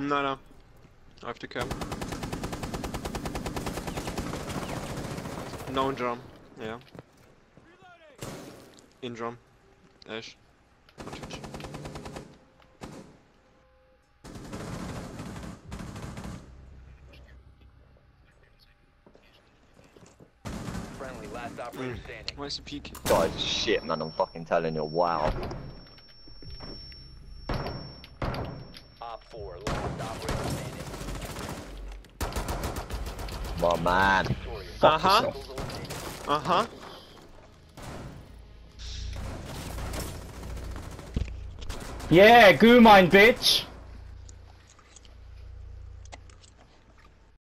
No, no. I have to come. No drum. Yeah. In drum. Ash. Friendly, last operator Mm. standing. Why is he peek? Guys, shit, man. I'm fucking telling you. Wow. Op 4, last operator standing. My man. Uh-huh. yourself. Hostiles eliminated. Uh huh. Yeah, goo mine, bitch.